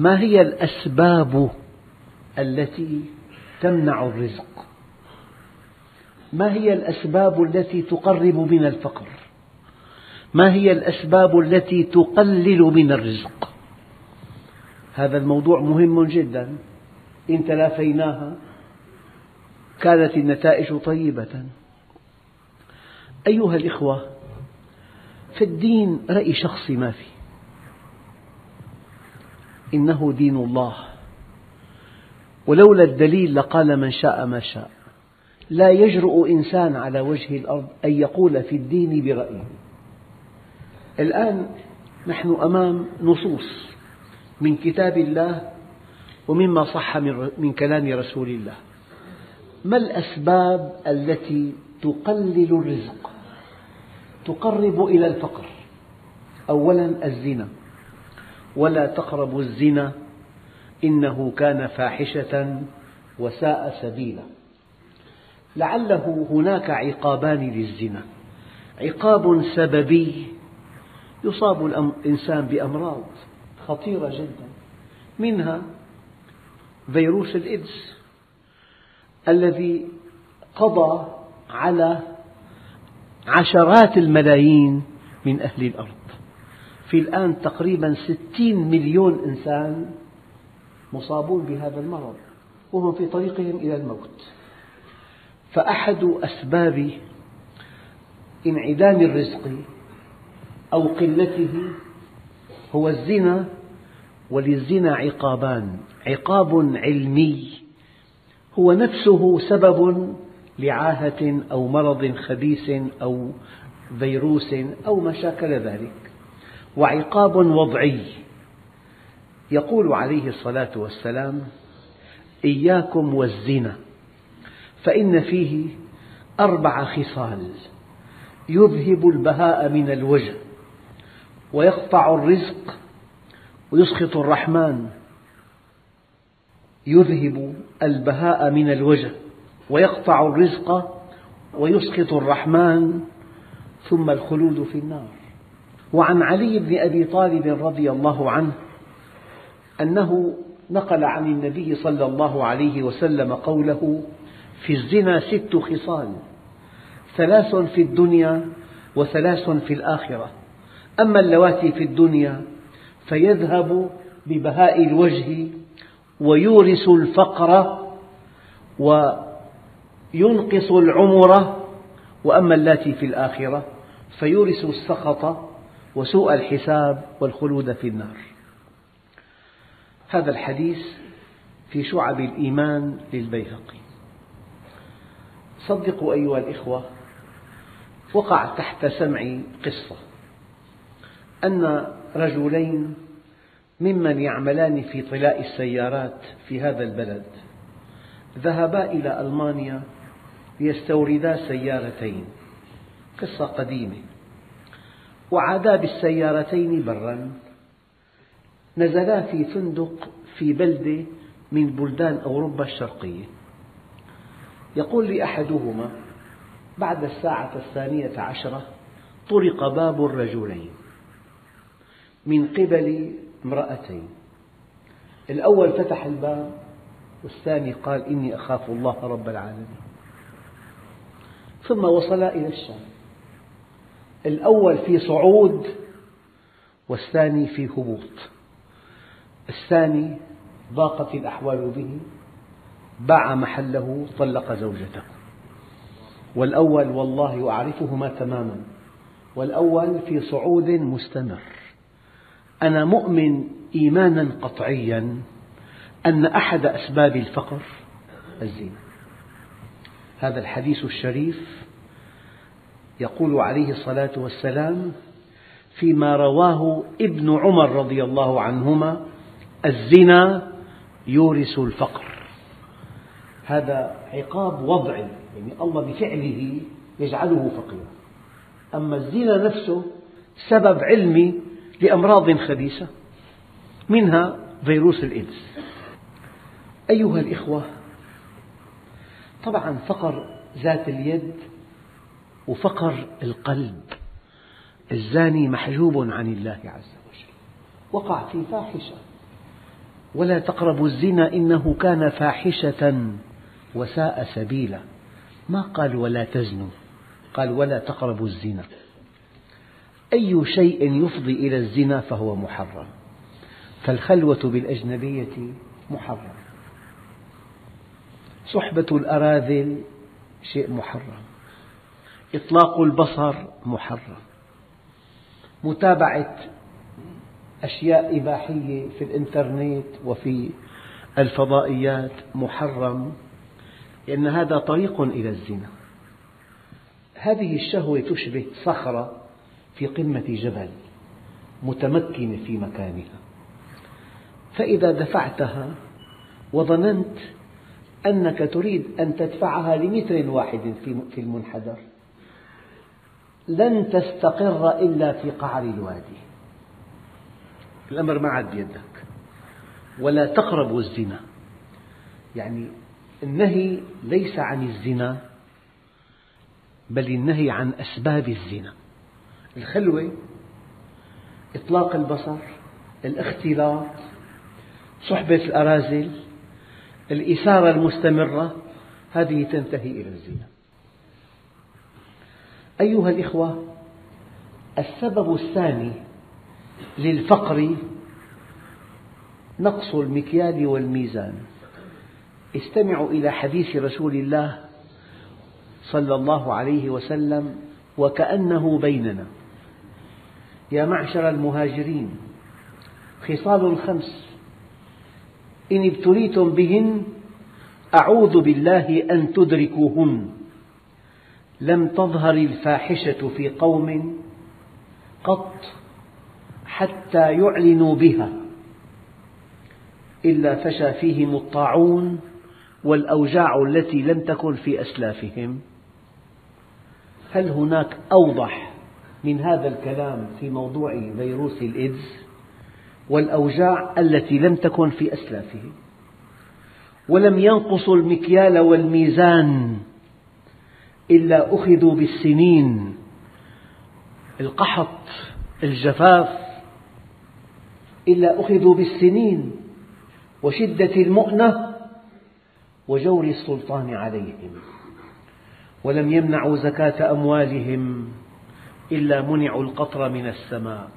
ما هي الأسباب التي تمنع الرزق؟ ما هي الأسباب التي تقرب من الفقر؟ ما هي الأسباب التي تقلل من الرزق؟ هذا الموضوع مهم جدا. إن تلافيناها كانت النتائج طيبة. أيها الإخوة في الدين رأي شخصي ما في. إنه دين الله. ولولا الدليل لقال من شاء ما شاء. لا يجرؤ إنسان على وجه الأرض أن يقول في الدين برأيه. الآن نحن أمام نصوص. من كتاب الله ومما صح من كلام رسول الله. ما الأسباب التي تقلل الرزق؟ تقرب إلى الفقر. أولا الزنا. ولا تقربوا الزنا. إنه كان فاحشة وساء سبيلا. لعله هناك عقابان للزنا. عقاب سببي يصاب الإنسان بأمراض. خطيرة جدا. منها فيروس الإيدز الذي قضى على عشرات الملايين من أهل الأرض. في الآن تقريبا ستين مليون إنسان مصابون بهذا المرض وهم في طريقهم إلى الموت. فأحد أسباب انعدام الرزق أو قلته هو الزنا وللزنا عقابان. عقاب علمي. هو نفسه سبب لعاهة أو مرض خبيث أو فيروس أو ما شاكل ذلك. وعقاب وضعي. يقول عليه الصلاة والسلام إياكم والزنا. فإن فيه أربع خصال. يذهب البهاء من الوجه ويقطع الرزق ويسخط الرحمن. يذهب البهاء من الوجه ويقطع الرزق ويسخط الرحمن. ثم الخلود في النار. وعن علي بن أبي طالب رضي الله عنه أنه نقل عن النبي صلى الله عليه وسلم قوله في الزنا ست خصال ثلاث في الدنيا وثلاث في الآخرة. أما اللواتي في الدنيا فيذهب ببهاء الوجه ويورث الفقر وينقص العمر وأما اللاتي في الآخرة فيورث السخط وسوء الحساب والخلود في النار. هذا الحديث في شعب الإيمان للبيهقي. صدقوا أيها الإخوة وقع تحت سمعي قصة أن رجلين ممن يعملان في طلاء السيارات في هذا البلد. ذهبا إلى ألمانيا ليستوردا سيارتين. قصة قديمة. وعادا بالسيارتين برا. نزلا في فندق في بلدة من بلدان أوروبا الشرقية. يقول لي أحدهما بعد الساعة الثانية عشرة طرق باب الرجلين. من قبل امرأتين. الأول فتح الباب والثاني قال إني أخاف الله رب العالمين. ثم وصلا إلى الشام. الأول في صعود والثاني في هبوط. الثاني ضاقت الأحوال به باع محله طلق زوجته. والأول والله أعرفهما تماما. والأول في صعود مستمر. أنا مؤمن إيمانا قطعيا أن أحد أسباب الفقر الزنا. هذا الحديث الشريف يقول عليه الصلاة والسلام فيما رواه ابن عمر رضي الله عنهما الزنا يورث الفقر. هذا عقاب وضعي يعني الله بفعله يجعله فقيرا. أما الزنا نفسه سبب علمي لأمراض خبيثة منها فيروس الإيدز. أيها الإخوة طبعا فقر ذات اليد وفقر القلب الزاني محجوب عن الله عز وجل. وقع في فاحشة. ولا تقربوا الزنا إنه كان فاحشة وساء سبيلا. ما قال ولا تزنوا؟ قال ولا تقربوا الزنا. أي شيء يفضي إلى الزنا فهو محرم. فالخلوة بالأجنبية محرم. صحبة الأراذل شيء محرم. إطلاق البصر محرم. متابعة أشياء إباحية في الإنترنت وفي الفضائيات محرم لأن هذا طريق إلى الزنا. هذه الشهوة تشبه صخرة في قمة جبل متمكنة في مكانها. فإذا دفعتها وظننت أنك تريد أن تدفعها لمتر واحد في المنحدر لن تستقر إلا في قعر الوادي. الأمر ما عاد بيدك ولا تقربوا الزنا. يعني النهي ليس عن الزنا بل النهي عن أسباب الزنا. الخلوة إطلاق البصر الاختلاط صحبة الأرازل الإثارة المستمرة هذه تنتهي إلى الزنا. أيها الإخوة السبب الثاني للفقر نقص المكيال والميزان. استمعوا إلى حديث رسول الله صلى الله عليه وسلم وكأنه بيننا. يا معشر المهاجرين خصال خمس إن ابتليتم بهن أعوذ بالله أن تدركوهن. لم تظهر الفاحشة في قوم قط حتى يعلنوا بها إلا فشى فيهم الطاعون والأوجاع التي لم تكن في أسلافهم. هل هناك أوضح من هذا الكلام في موضوع فيروس الإيدز والأوجاع التي لم تكن في أسلافهم ولم ينقصوا المكيال والميزان إلا أخذوا بالسنين القحط الجفاف إلا أخذوا بالسنين وشدة المؤنة وجور السلطان عليهم ولم يمنعوا زكاة أموالهم. إلا منعوا القطر من السماء.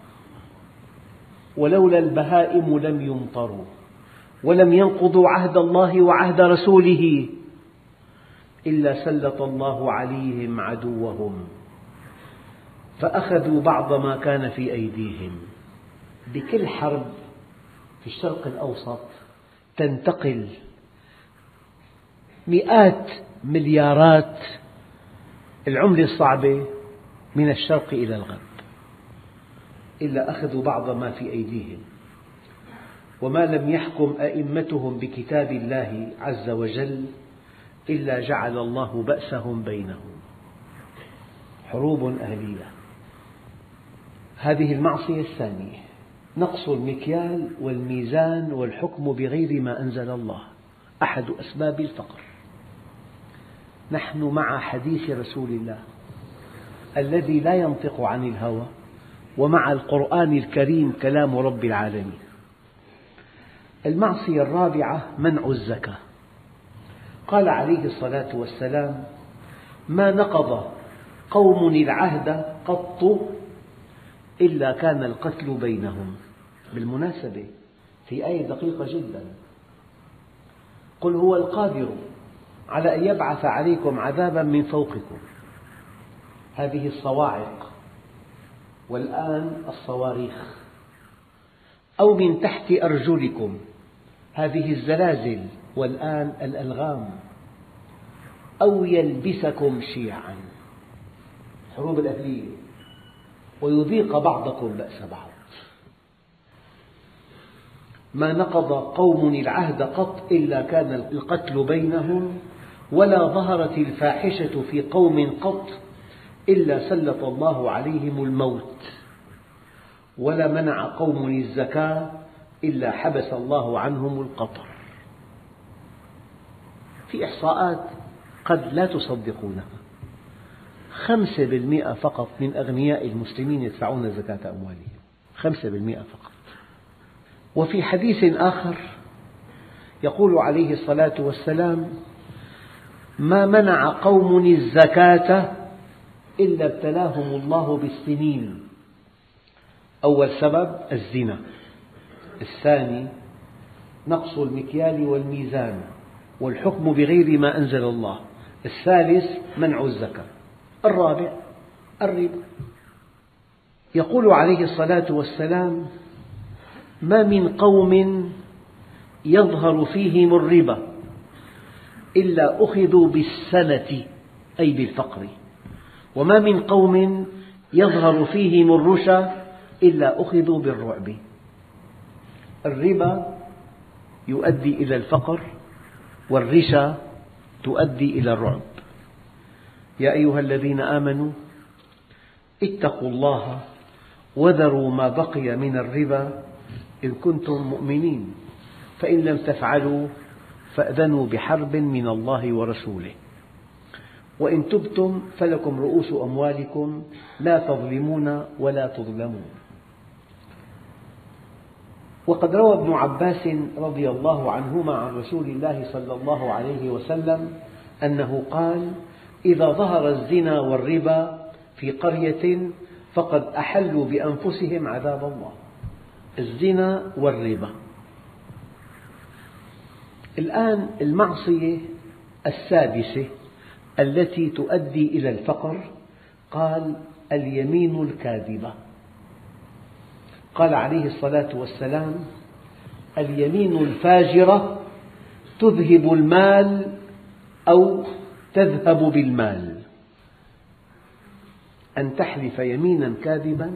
ولولا البهائم لم يمطروا ولم ينقضوا عهد الله وعهد رسوله إلا سلط الله عليهم عدوهم فأخذوا بعض ما كان في أيديهم. بكل حرب في الشرق الأوسط تنتقل مئات مليارات العملة الصعبة من الشرق إلى الغرب إلا أخذوا بعض ما في أيديهم وما لم يحكم أئمتهم بكتاب الله عز وجل إلا جعل الله بأسهم بينهم. حروب أهلية. هذه المعصية الثانية نقص المكيال والميزان والحكم بغير ما أنزل الله أحد أسباب الفقر. نحن مع حديث رسول الله الذي لا ينطق عن الهوى ومع القرآن الكريم كلام رب العالمين. المعصية الرابعة منع الزكاة. قال عليه الصلاة والسلام ما نقض قوم العهد قط إلا كان القتل بينهم. بالمناسبة في آية دقيقة جدا قل هو القادر على أن يبعث عليكم عذابا من فوقكم. هذه الصواعق. والآن الصواريخ. أو من تحت أرجلكم. هذه الزلازل والآن الألغام. أو يلبسكم شيعا. الحروب الأهلية ويذيق بعضكم بأس بعض. ما نقض قوم العهد قط إلا كان القتل بينهم ولا ظهرت الفاحشة في قوم قط إلا سلط الله عليهم الموت ولا منع قوم الزكاة إلا حبس الله عنهم القطر. في إحصاءات قد لا تصدقونها. خمسة بالمئة فقط من أغنياء المسلمين يدفعون زكاة أموالهم. خمسة بالمئة فقط. وفي حديث آخر يقول عليه الصلاة والسلام ما منع قوم الزكاة إلا ابتلاهم الله بالسنين. أول سبب الزنا. الثاني نقص المكيال والميزان والحكم بغير ما أنزل الله. الثالث منع الزكاة. الرابع الربا. يقول عليه الصلاة والسلام ما من قوم يظهر فيهم الربا إلا أخذوا بالسنة أي بالفقر. وما من قوم يظهر فيهم الرشا إلا أخذوا بالرعب. الربا يؤدي إلى الفقر والرشا تؤدي إلى الرعب. يا أيها الذين آمنوا اتقوا الله وذروا ما بقي من الربا إن كنتم مؤمنين فإن لم تفعلوا فأذنوا بحرب من الله ورسوله. وإن تبتم فلكم رؤوس أموالكم لا تظلمون ولا تظلمون. وقد روى ابن عباس رضي الله عنهما عن رسول الله صلى الله عليه وسلم أنه قال إذا ظهر الزنا والربا في قرية فقد أحلوا بأنفسهم عذاب الله. الزنا والربا. الآن المعصية السادسة التي تؤدي إلى الفقر؟ قال اليمين الكاذبة. قال عليه الصلاة والسلام اليمين الفاجرة تذهب المال أو تذهب بالمال. أن تحلف يمينا كاذبا؟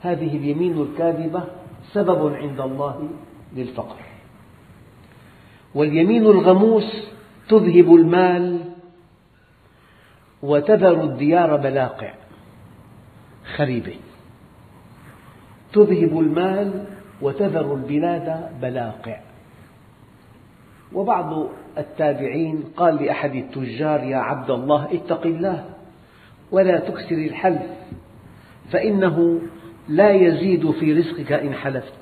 هذه اليمين الكاذبة سبب عند الله للفقر. واليمين الغموس تذهب المال وتذر الديار بلاقع خريبة. تذهب المال وتذر البلاد بلاقع. وبعض التابعين قال لأحد التجار يا عبد الله اتق الله ولا تكثر الحلف فإنه لا يزيد في رزقك إن حلفت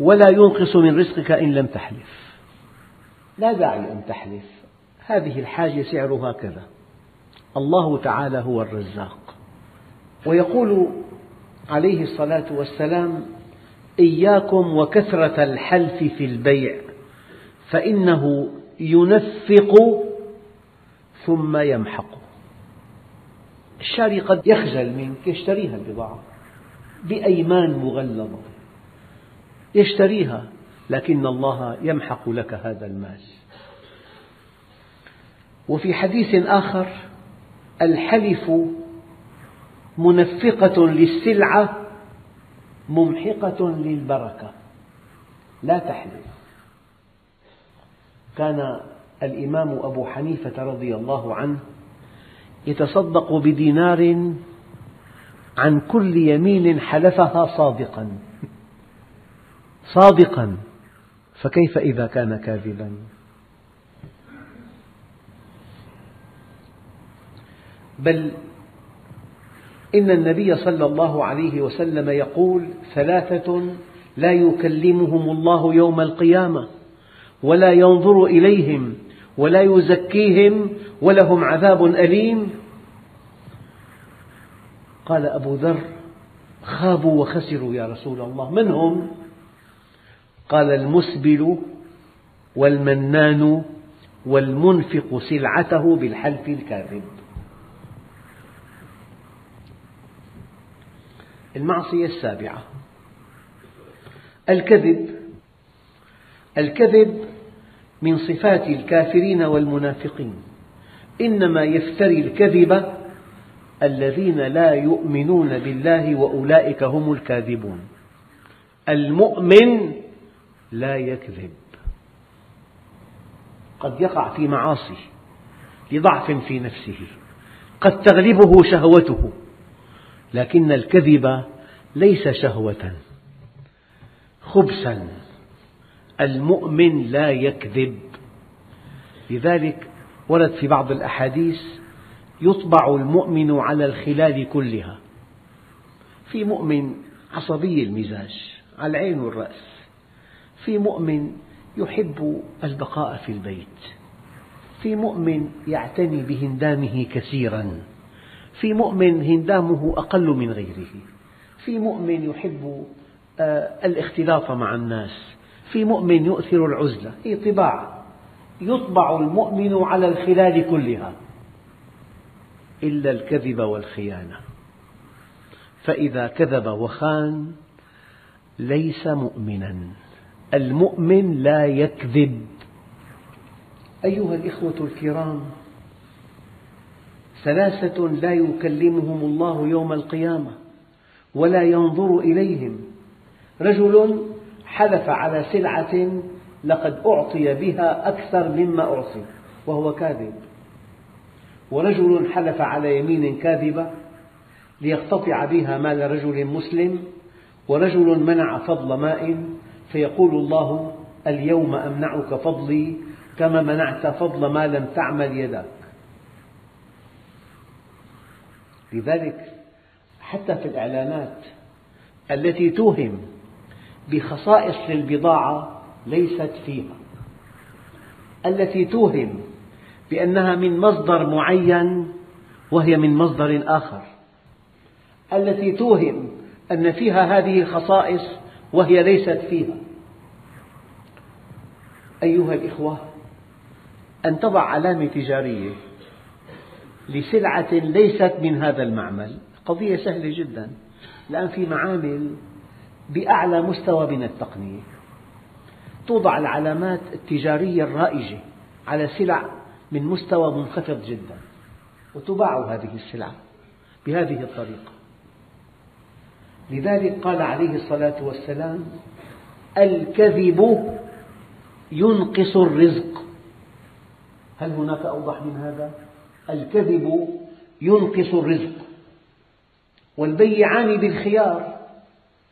ولا ينقص من رزقك إن لم تحلف. لا داعي أن تحلف. هذه الحاجة سعرها كذا. الله تعالى هو الرزاق. ويقول عليه الصلاة والسلام إياكم وكثرة الحلف في البيع فإنه ينفق ثم يمحق. الشاري قد يخجل منك يشتريها البضاعة بأيمان مغلظة. يشتريها لكن الله يمحق لك هذا المال وفي حديث آخر الحلف منفقة للسلعة ممحقة للبركة. لا تحلف. كان الإمام أبو حنيفة رضي الله عنه يتصدق بدينار عن كل يمين حلفها صادقا. صادقا. فكيف إذا كان كاذبا؟ بل إن النبي صلى الله عليه وسلم يقول ثلاثة لا يكلمهم الله يوم القيامة ولا ينظر إليهم ولا يزكيهم ولهم عذاب أليم. قال أبو ذر خابوا وخسروا يا رسول الله. من هم؟ قال المسبل والمنان والمنفق سلعته بالحلف الكاذب. المعصية السابعة. الكذب. الكذب من صفات الكافرين والمنافقين. إنما يفتري الكذب الذين لا يؤمنون بالله وأولئك هم الكاذبون. المؤمن لا يكذب. قد يقع في معاصي لضعف في نفسه. قد تغلبه شهوته. لكن الكذب ليس شهوة. خبثا. المؤمن لا يكذب. لذلك ورد في بعض الأحاديث يطبع المؤمن على الخلال كلها. في مؤمن عصبي المزاج على العين والرأس. في مؤمن يحب البقاء في البيت. في مؤمن يعتني بهندامه كثيرا. في مؤمن هندامه أقل من غيره. في مؤمن يحب آه، الاختلاط مع الناس. في مؤمن يؤثر العزلة. هي طباع. يطبع المؤمن على الخلال كلها. إلا الكذب والخيانة. فإذا كذب وخان ليس مؤمنا. المؤمن لا يكذب. أيها الإخوة الكرام ثلاثة لا يكلمهم الله يوم القيامة ولا ينظر إليهم. رجل حلف على سلعة لقد أعطي بها أكثر مما أعطي وهو كاذب. ورجل حلف على يمين كاذبة ليقتطع بها مال رجل مسلم ورجل منع فضل ماء فيقول الله اليوم أمنعك فضلي كما منعت فضل ما لم تعمل يداك. لذلك حتى في الإعلانات التي توهم بخصائص للبضاعة ليست فيها. التي توهم بأنها من مصدر معين وهي من مصدر آخر. التي توهم أن فيها هذه الخصائص وهي ليست فيها. أيها الإخوة أن تضع علامة تجارية لسلعة ليست من هذا المعمل قضية سهلة جدا الآن في معامل بأعلى مستوى من التقنية. توضع العلامات التجارية الرائجة على سلع من مستوى منخفض جدا وتباع هذه السلعة بهذه الطريقة. لذلك قال عليه الصلاة والسلام الكذب ينقص الرزق. هل هناك أوضح من هذا؟ الكذب ينقص الرزق. والبيعان بالخيار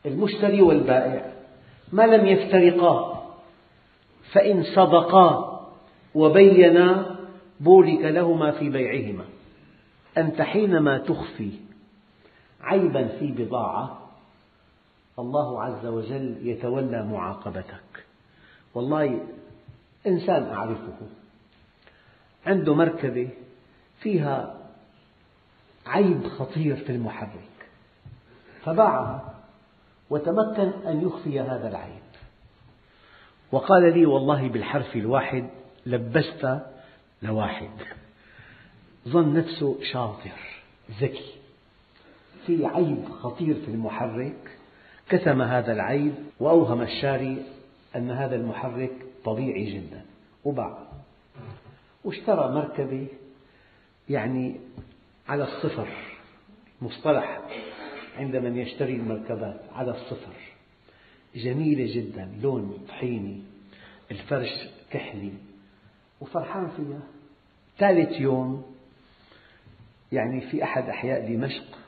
المشتري والبائع ما لم يفترقا فإن صدقا وبينا بورك لهما في بيعهما. أنت حينما تخفي عيبا في بضاعة الله عز وجل يتولى معاقبتك. والله إنسان أعرفه. عنده مركبة فيها عيب خطير في المحرك. فباعها وتمكن أن يخفي هذا العيب. وقال لي والله بالحرف الواحد لبست لواحد. ظن نفسه شاطر ذكي. في عيب خطير في المحرك. كتم هذا العيب وأوهم الشاري أن هذا المحرك طبيعي جدا. وباع واشترى مركبة يعني على الصفر مصطلح عند من يشتري المركبات على الصفر. جميلة جدا لون طحيني الفرش كحلي. وفرحان فيها. ثالث يوم يعني في أحد أحياء دمشق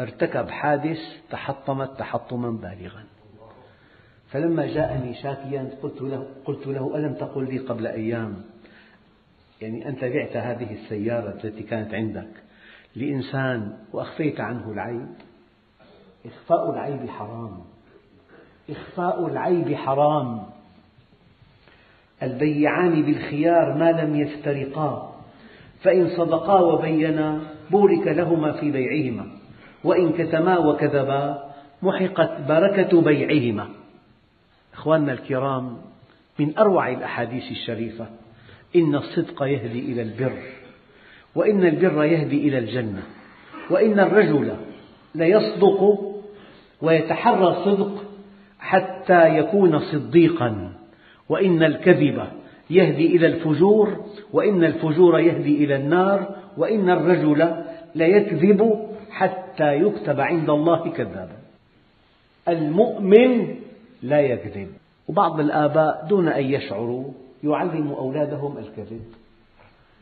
ارتكب حادث تحطمت تحطما بالغا. فلما جاءني شاكيا قلت له, قلت له ألم تقل لي قبل أيام؟ يعني أنت بعت هذه السيارة التي كانت عندك لإنسان وأخفيت عنه العيب؟ إخفاء العيب حرام. إخفاء العيب حرام. البيعان بالخيار ما لم يفترقا فإن صدقا وبينا بورك لهما في بيعهما. وإن كتما وكذبا محقت بركة بيعهما. أخواننا الكرام من أروع الأحاديث الشريفة إن الصدق يهدي إلى البر وإن البر يهدي إلى الجنة وإن الرجل ليصدق ويتحرى الصدق حتى يكون صديقا وإن الكذب يهدي إلى الفجور وإن الفجور يهدي إلى النار وإن الرجل ليكذب حتى يكتب عند الله كذابا. المؤمن لا يكذب. وبعض الآباء دون أن يشعروا يعلموا أولادهم الكذب.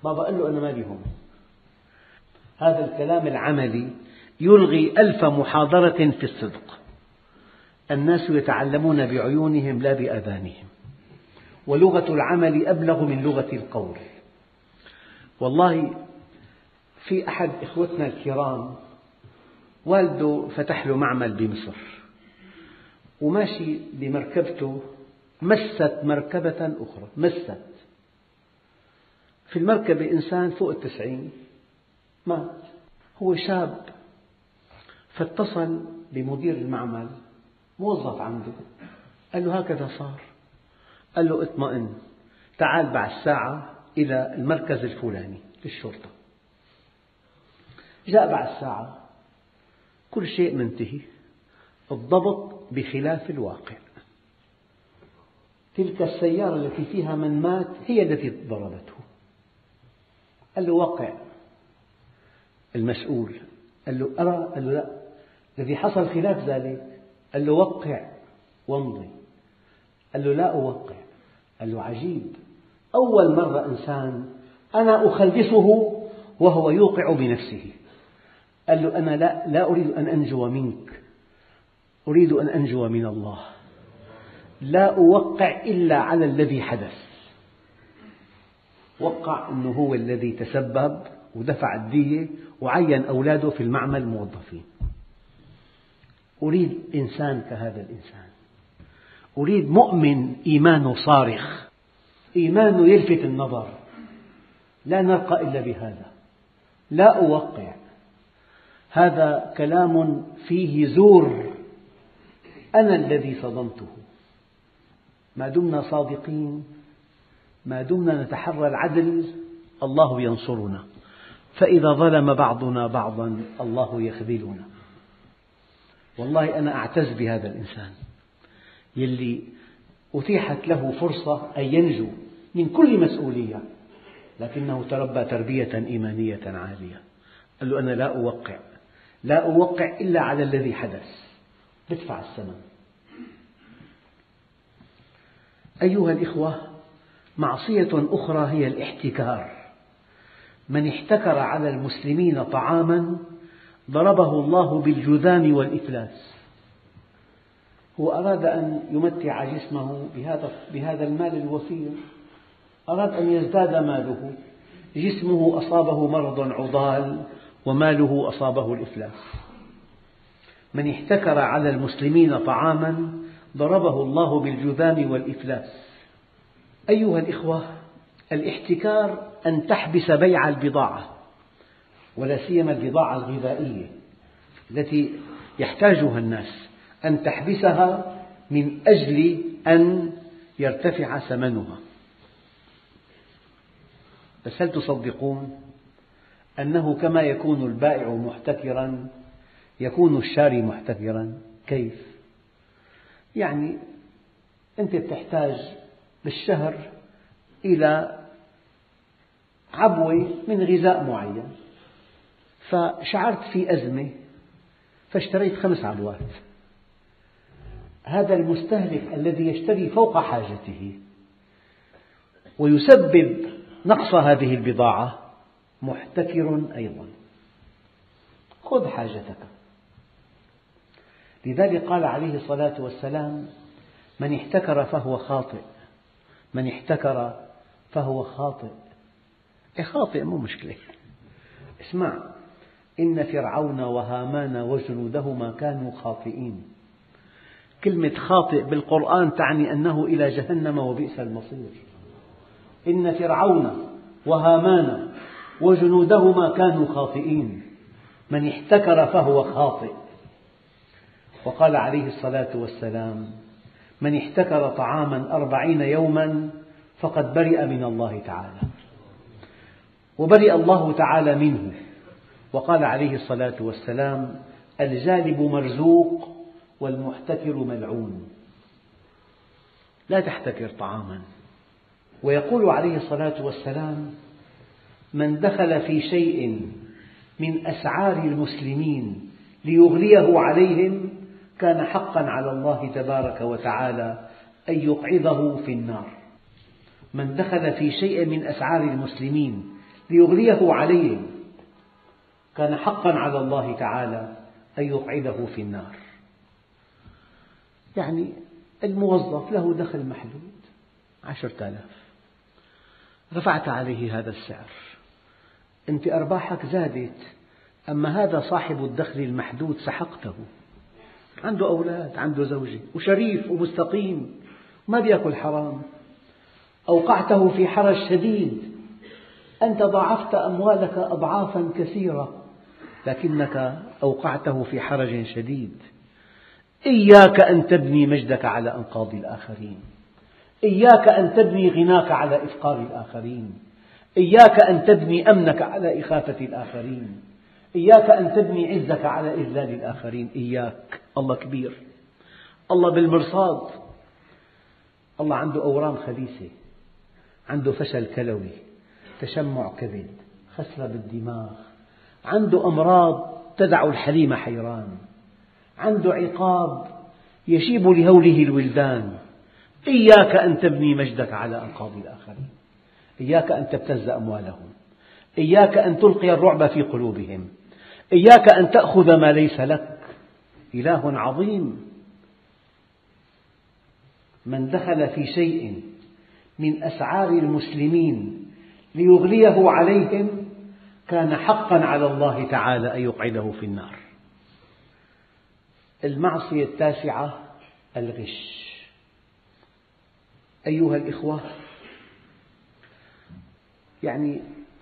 بابا قال له أنا مالي هون هذا الكلام العملي يلغي ألف محاضرة في الصدق. الناس يتعلمون بعيونهم لا بآذانهم. ولغة العمل أبلغ من لغة القول. والله في أحد إخوتنا الكرام والده فتح له معمل بمصر. وماشي بمركبته مست مركبة أخرى مست. في المركبة إنسان فوق التسعين مات. هو شاب فاتصل بمدير المعمل موظف عنده. قال له هكذا صار. قال له اطمئن تعال بعد ساعة إلى المركز الفلاني للشرطة. جاء بعد ساعة كل شيء منتهي. الضبط بخلاف الواقع. تلك السيارة التي فيها من مات هي التي ضربته. قال له وقع المسؤول. قال له أرى؟ قال له لا. الذي حصل خلاف ذلك. قال له وقع. وامضي. قال له لا أوقع. قال له عجيب. أول مرة إنسان أنا أخلصه وهو يوقع بنفسه. قال له أنا لا, لا أريد أن أنجو منك. أريد أن أنجو من الله. لا أوقع إلا على الذي حدث. وقع أنه هو الذي تسبب ودفع الدية وعين أولاده في المعمل موظفين. أريد إنسان كهذا الإنسان. أريد مؤمن إيمانه صارخ. إيمانه يلفت النظر. لا نرقى إلا بهذا. لا أوقع. هذا كلام فيه زور. أنا الذي صدمته. ما دمنا صادقين ما دمنا نتحرى العدل الله ينصرنا. فإذا ظلم بعضنا بعضا الله يخذلنا. والله أنا أعتز بهذا الإنسان. يلي أتيحت له فرصة أن ينجو من كل مسؤولية لكنه تربى تربية إيمانية عالية. قال له أنا لا أوقع. لا أوقع إلا على الذي حدث. بدفع الثمن. أيها الإخوة معصية أخرى هي الاحتكار. من احتكر على المسلمين طعاما ضربه الله بالجذام والإفلاس. هو أراد أن يمتع جسمه بهذا, بهذا المال الوفير. أراد أن يزداد ماله. جسمه أصابه مرض عضال. وماله أصابه الإفلاس. من احتكر على المسلمين طعاما ضربه الله بالجذام والإفلاس. أيها الإخوة الاحتكار أن تحبس بيع البضاعة ولا سيما البضاعة الغذائية التي يحتاجها الناس أن تحبسها من أجل أن يرتفع ثمنها. بس هل تصدقون؟ أنه كما يكون البائع محتكرا يكون الشاري محتكرا. كيف؟ يعني أنت تحتاج بالشهر إلى عبوة من غذاء معين. فشعرت في أزمة فاشتريت خمس عبوات. هذا المستهلك الذي يشتري فوق حاجته ويسبب نقص هذه البضاعة. محتكر أيضا. خذ حاجتك. لذلك قال عليه الصلاة والسلام من احتكر فهو خاطئ. من احتكر فهو خاطئ. إيه خاطئ مو مشكلة. اسمع إن فرعون وهامان وجنودهما كانوا خاطئين. كلمة خاطئ بالقرآن تعني أنه إلى جهنم وبئس المصير. إن فرعون وهامان وجنودهما كانوا خاطئين. من احتكر فهو خاطئ. وقال عليه الصلاة والسلام من احتكر طعاما أربعين يوما فقد برئ من الله تعالى. وبرئ الله تعالى منه. وقال عليه الصلاة والسلام الجالب مرزوق والمحتكر ملعون. لا تحتكر طعاما. ويقول عليه الصلاة والسلام من دخل في شيء من أسعار المسلمين ليغليه عليهم كان حقا على الله تبارك وتعالى أن يقعده في النار. من دخل في شيء من أسعار المسلمين ليغليه عليهم كان حقا على الله تعالى أن يقعده في النار. يعني الموظف له دخل محدود عشرة آلاف. رفعت عليه هذا السعر. أنت أرباحك زادت أما هذا صاحب الدخل المحدود سحقته. عنده أولاد عنده زوجة وشريف ومستقيم ما بيأكل حرام. أوقعته في حرج شديد. أنت ضاعفت أموالك أضعافا كثيرة لكنك أوقعته في حرج شديد. إياك أن تبني مجدك على أنقاض الآخرين. إياك أن تبني غناك على إفقار الآخرين. إياك أن تبني أمنك على إخافة الآخرين. إياك أن تبني عزك على إذلال الآخرين. إياك. الله كبير. الله بالمرصاد. الله عنده أورام خبيثة. عنده فشل كلوي. تشمع كبد خسرة بالدماغ. عنده أمراض تدع الحليم حيران. عنده عقاب يشيب لهوله الولدان. إياك أن تبني مجدك على أنقاض الآخرين. إياك أن تبتز أموالهم إياك أن تلقي الرعب في قلوبهم إياك أن تأخذ ما ليس لك. إله عظيم. من دخل في شيء من أسعار المسلمين ليغليه عليهم كان حقا على الله تعالى أن يقعده في النار. المعصية التاسعة الغش. أيها الإخوة يعني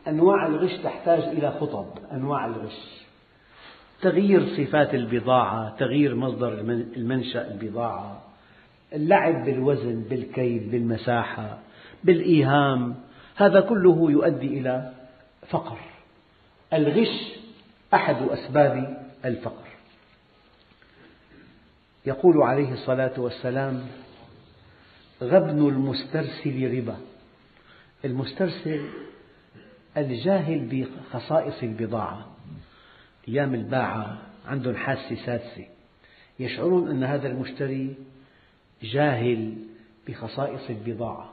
أنواع الغش تحتاج إلى خطب أنواع الغش. تغيير صفات البضاعة تغيير مصدر المنشأ البضاعة اللعب بالوزن بالكيل بالمساحة بالإيهام هذا كله يؤدي إلى فقر. الغش أحد أسباب الفقر. يقول عليه الصلاة والسلام غبن المسترسل ربا. المسترسل الجاهل بخصائص البضاعة. أيام الباعة عندهم حاسة سادسة. يشعرون أن هذا المشتري جاهل بخصائص البضاعة.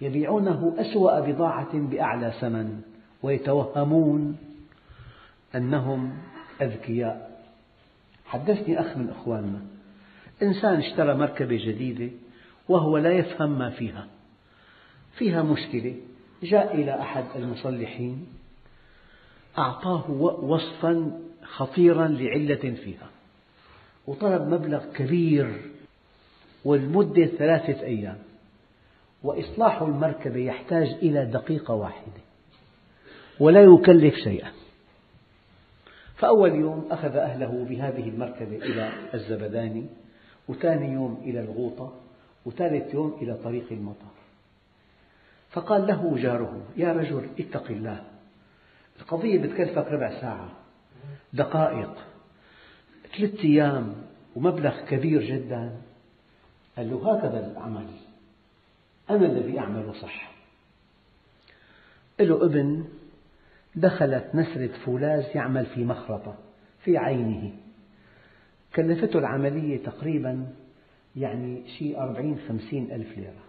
يبيعونه أسوأ بضاعة بأعلى ثمن ويتوهمون أنهم أذكياء. حدثني أخ من أخواننا. إنسان اشترى مركبة جديدة وهو لا يفهم ما فيها. فيها مشكلة. جاء إلى أحد المصلحين أعطاه وصفا خطيرا لعلة فيها وطلب مبلغ كبير والمدة ثلاثة أيام وإصلاح المركبة يحتاج إلى دقيقة واحدة ولا يكلف شيئا. فأول يوم أخذ أهله بهذه المركبة إلى الزبداني وثاني يوم إلى الغوطة وثالث يوم إلى طريق المطر فقال له جاره يا رجل اتق الله. القضية بتكلفك ربع ساعة. دقائق. ثلاثة أيام ومبلغ كبير جدا. قال له هكذا العمل. أنا الذي أعمل صح. له ابن دخلت نسرة فولاذ يعمل في مخرطة في عينه. كلفته العملية تقريبا يعني شيء أربعين خمسين ألف ليرة.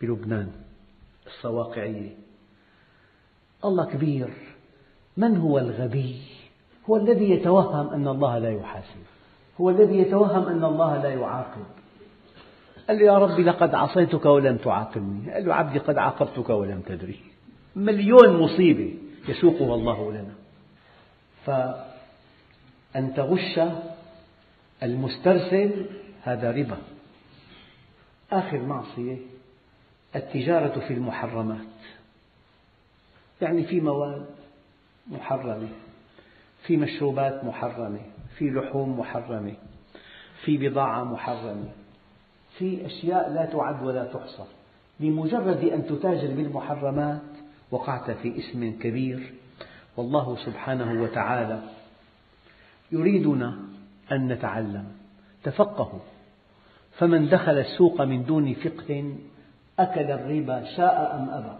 بلبنان. الصواقعية الله كبير من هو الغبي؟ هو الذي يتوهم أن الله لا يحاسب. هو الذي يتوهم أن الله لا يعاقب. قال له يا رب لقد عصيتك ولم تعاقبني. قال له عبدي قد عاقبتك ولم تدري. مليون مصيبة يسوقها الله لنا. فأن تغش المسترسل هذا ربا. آخر معصية. التجارة في المحرمات. يعني في مواد محرمة في مشروبات محرمة في لحوم محرمة في بضاعة محرمة في أشياء لا تعد ولا تحصى. بمجرد أن تتاجر بالمحرمات وقعت في إثم كبير والله سبحانه وتعالى يريدنا أن نتعلم. تفقهوا. فمن دخل السوق من دون فقه أكل الربا شاء أم أبى.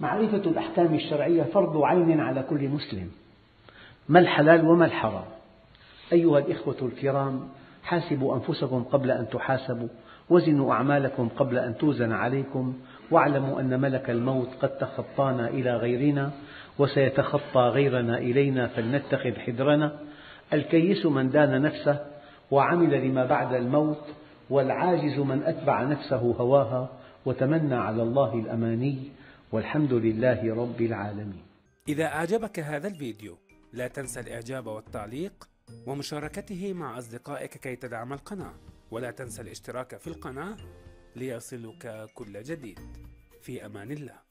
معرفة الأحكام الشرعية فرض عين على كل مسلم. ما الحلال وما الحرام؟ أيها الإخوة الكرام حاسبوا أنفسكم قبل أن تحاسبوا وزنوا أعمالكم قبل أن توزن عليكم واعلموا أن ملك الموت قد تخطانا إلى غيرنا وسيتخطى غيرنا إلينا فلنتخذ حذرنا. الكيس من دان نفسه وعمل لما بعد الموت والعاجز من أتبع نفسه هواها وتمنى على الله الأماني والحمد لله رب العالمين. إذا أعجبك هذا الفيديو لا تنسى الإعجاب والتعليق ومشاركته مع أصدقائك كي تدعم القناة ولا تنسى الاشتراك في القناة ليصلك كل جديد. في أمان الله.